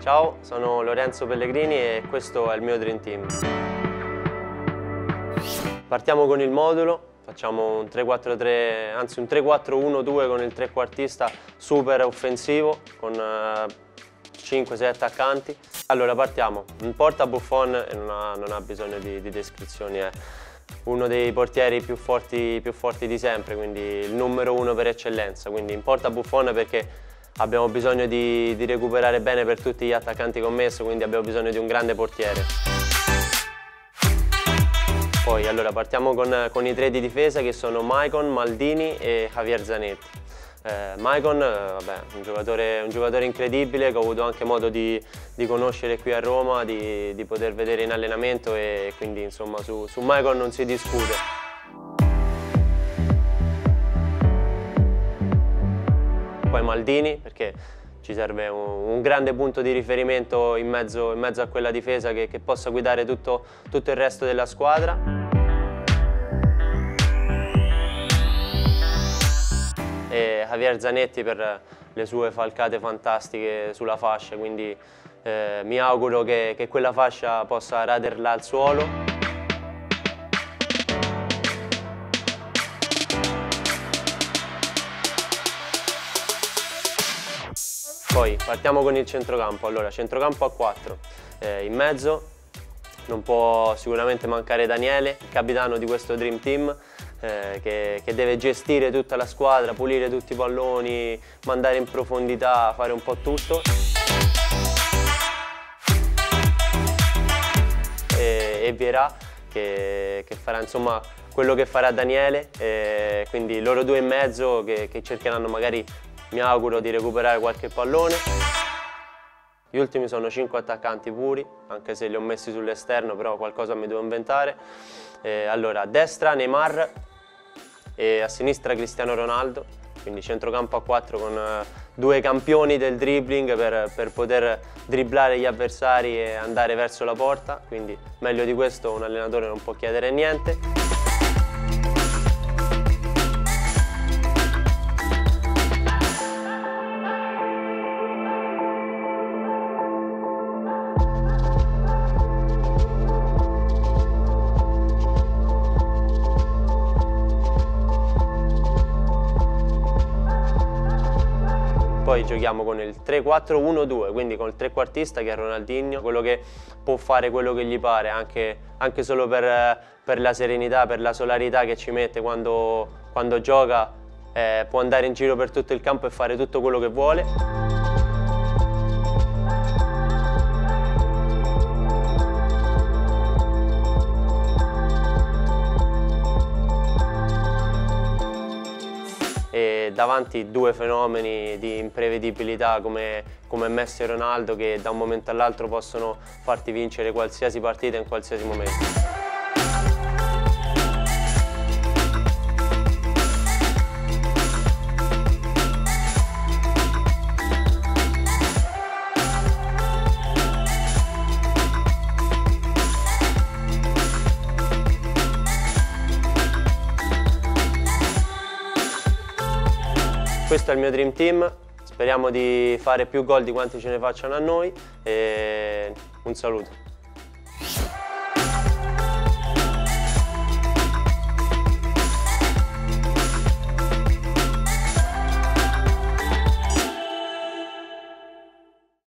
Ciao, sono Lorenzo Pellegrini e questo è il mio Dream Team. Partiamo con il modulo, facciamo un 3-4-3, anzi un 3-4-1-2 con il trequartista super offensivo con 5-6 eh, attaccanti. Allora partiamo, un porta Buffon non ha, non ha bisogno di, di descrizioni, è uno dei portieri più forti, più forti, di sempre, quindi il numero uno per eccellenza, quindi in porta Buffon perché abbiamo bisogno di, di recuperare bene per tutti gli attaccanti commesso, quindi abbiamo bisogno di un grande portiere. Poi allora partiamo con, con, i tre di difesa che sono Maicon, Maldini e Javier Zanetti. Eh, Maicon, eh, vabbè, un, giocatore, un giocatore, incredibile che ho avuto anche modo di, di conoscere qui a Roma, di, di, poter vedere in allenamento e quindi insomma su, su Maicon non si discute. Maldini perché ci serve un, un grande punto di riferimento in mezzo, in mezzo a quella difesa che, che possa guidare tutto, tutto il resto della squadra. E Javier Zanetti per le sue falcate fantastiche sulla fascia, quindi eh, mi auguro che, che quella fascia possa raderla al suolo. Poi partiamo con il centrocampo, allora centrocampo a 4, eh, in mezzo non può sicuramente mancare Daniele, il capitano di questo Dream Team, eh, che, che, deve gestire tutta la squadra, pulire tutti i palloni, mandare in profondità, fare un po' tutto. E, e Vierà che, che, farà insomma quello che farà Daniele, eh, quindi loro due e mezzo che, che cercheranno magari mi auguro di recuperare qualche pallone. Gli ultimi sono 5 attaccanti puri, anche se li ho messi sull'esterno, però qualcosa mi devo inventare. Eh, allora, a destra Neymar e a sinistra Cristiano Ronaldo, quindi centrocampo a 4 con eh, due campioni del dribbling per, per, poter dribblare gli avversari e andare verso la porta, quindi meglio di questo un allenatore non può chiedere niente. Poi giochiamo con il 3-4-1-2, quindi con il trequartista che è Ronaldinho, quello che può fare quello che gli pare, anche, anche solo per, per, la serenità, per la solarità che ci mette quando, quando gioca, eh, può andare in giro per tutto il campo e fare tutto quello che vuole. E davanti due fenomeni di imprevedibilità come, come Messi e Ronaldo che da un momento all'altro possono farti vincere qualsiasi partita in qualsiasi momento. Questo è il mio Dream Team, speriamo di fare più gol di quanti ce ne facciano a noi e un saluto.